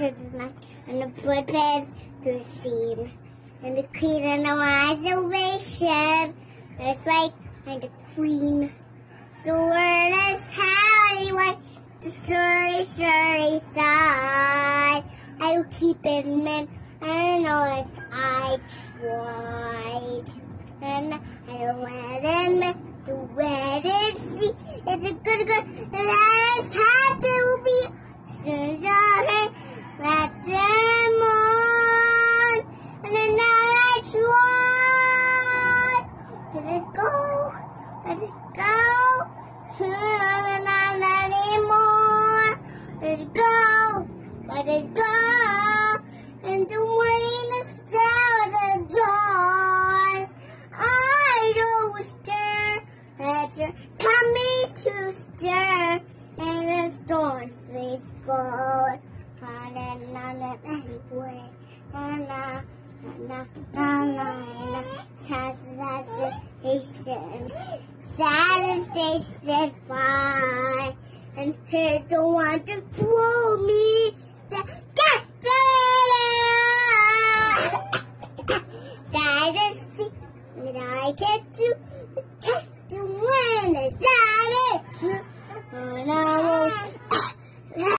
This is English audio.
of the night, and the prepares to the scene. And the queen and the reservation. That's right, and the queen. The word is Harry White, the story, story side. I will keep it in I know as I tried. And I went in the Let it go. And not anymore. Let it go. Let it go. And the rain is down the doors. I don't stir. That you're coming to stir. And the storm space goes on and on and anyway. And na na na na na. Satisfaction. Satisfaction fine. And here's the one to pull me. The, Satisfaction. I get to